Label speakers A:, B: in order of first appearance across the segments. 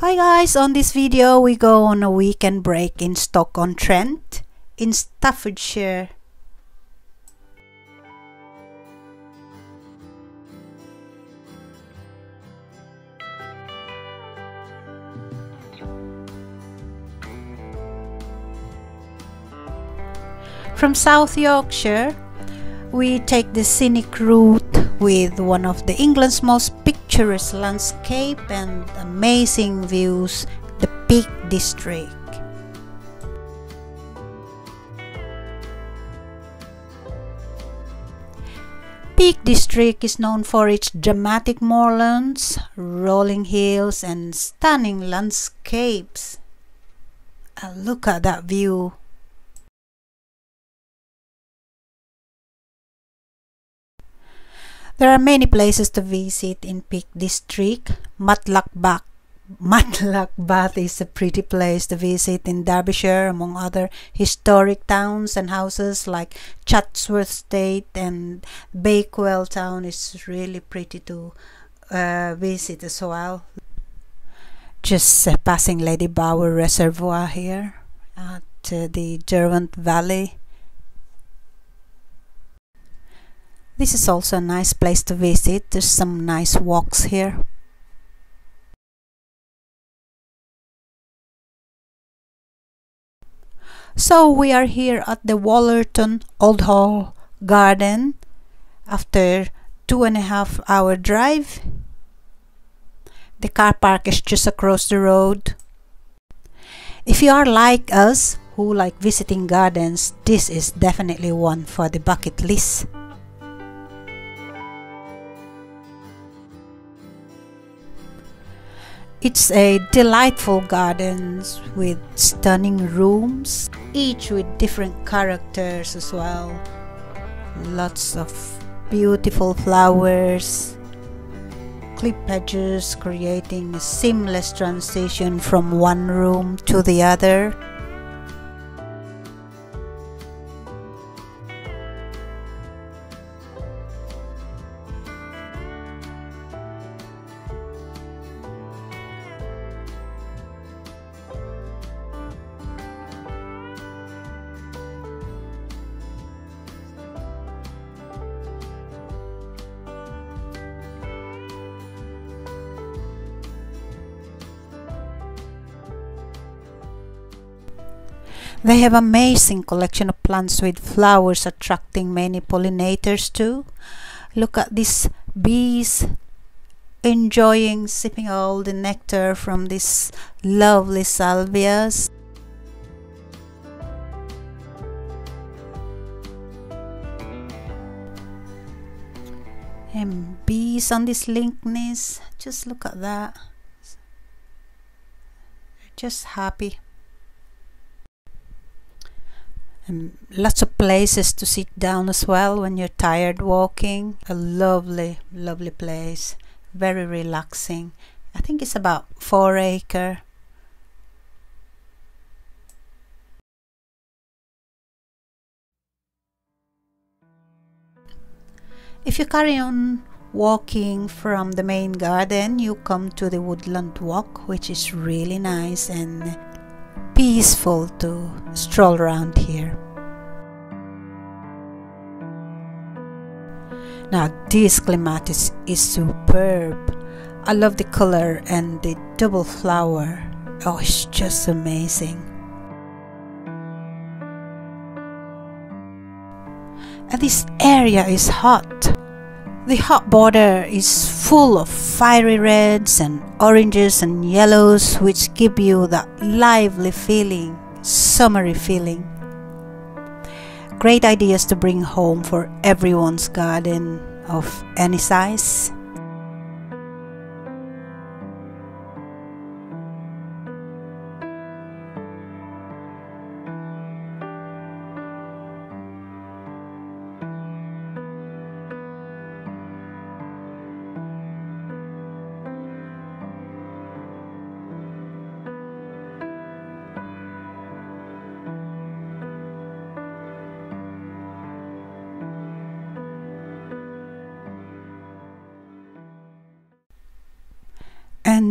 A: Hi guys, on this video we go on a weekend break in Stoke-on-Trent in Staffordshire. From South Yorkshire, we take the scenic route with one of the England's most picturesque landscape and amazing views, the Peak District. Peak District is known for its dramatic moorlands, rolling hills and stunning landscapes. Uh, look at that view There are many places to visit in Peak District. Matlock Bath is a pretty place to visit in Derbyshire, among other historic towns and houses like Chatsworth State and Bakewell Town is really pretty to uh, visit as well. Just uh, passing Ladybower Reservoir here at uh, the Derwent Valley This is also a nice place to visit. There's some nice walks here. So we are here at the Wollerton Old Hall Garden after two and a half hour drive. The car park is just across the road. If you are like us who like visiting gardens, this is definitely one for the bucket list. It's a delightful gardens with stunning rooms, each with different characters as well. Lots of beautiful flowers, clip hedges creating a seamless transition from one room to the other. They have amazing collection of plants with flowers attracting many pollinators too. Look at these bees enjoying sipping all the nectar from these lovely salvias. And bees on this Lychnis, just look at that. Just happy and lots of places to sit down as well when you're tired walking. A lovely lovely place. Very relaxing. I think it's about four acre. If you carry on walking from the main garden you come to the woodland walk which is really nice and peaceful to stroll around here. Now this clematis is superb. I love the color and the double flower. Oh, it's just amazing. And this area is hot. The hot border is full of fiery reds and oranges and yellows which give you that lively feeling, summery feeling. Great ideas to bring home for everyone's garden of any size.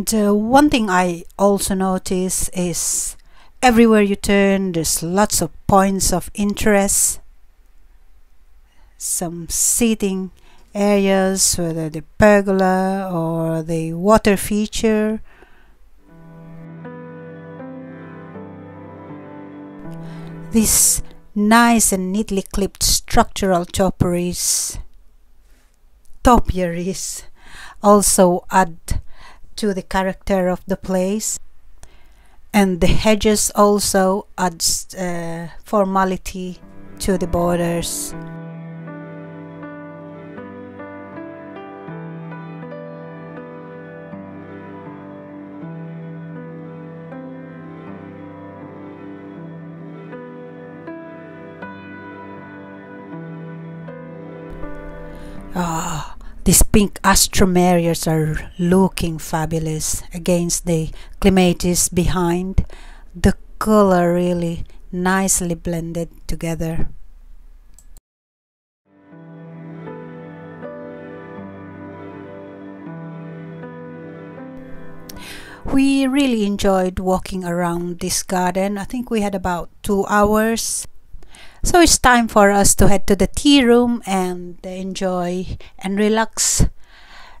A: And uh, one thing I also notice is everywhere you turn, there's lots of points of interest, some seating areas, whether the pergola or the water feature. These nice and neatly clipped structural topiaries, topiaries also add to the character of the place. And the hedges also adds uh, formality to the borders pink alstroemerias are looking fabulous against the clematis behind. The color really nicely blended together. We really enjoyed walking around this garden. I think we had about two hours so it's time for us to head to the tea room and enjoy and relax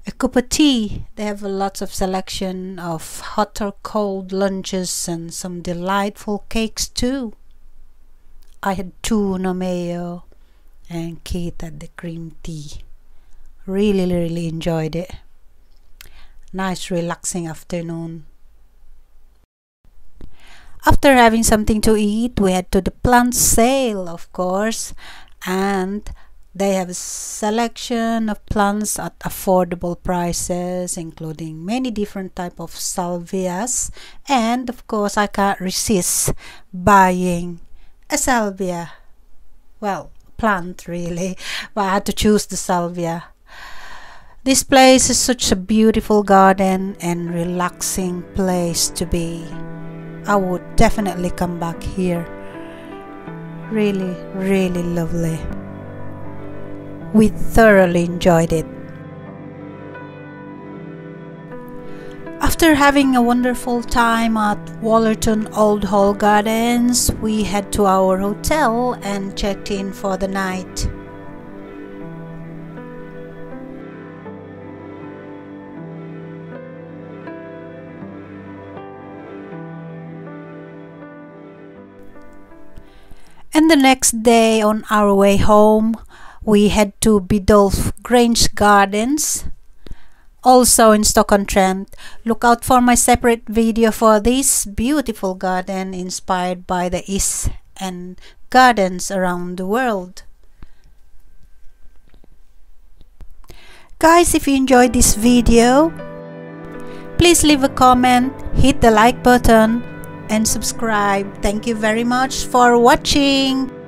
A: a cup of tea. They have lots of selection of hot or cold lunches and some delightful cakes too. I had two mayo and Kate had the cream tea. Really, really enjoyed it. Nice relaxing afternoon. After having something to eat, we head to the plant sale, of course, and they have a selection of plants at affordable prices, including many different type of salvias. And of course, I can't resist buying a salvia. Well, plant really, but I had to choose the salvia. This place is such a beautiful garden and relaxing place to be. I would definitely come back here. Really, really lovely. We thoroughly enjoyed it. After having a wonderful time at Wollerton Old Hall Gardens, we head to our hotel and checked in for the night. The next day on our way home, we head to Biddulph Grange Gardens, also in Stoke-on-Trent. Look out for my separate video for this beautiful garden inspired by the East and gardens around the world. Guys, if you enjoyed this video, please leave a comment, hit the like button and subscribe. Thank you very much for watching.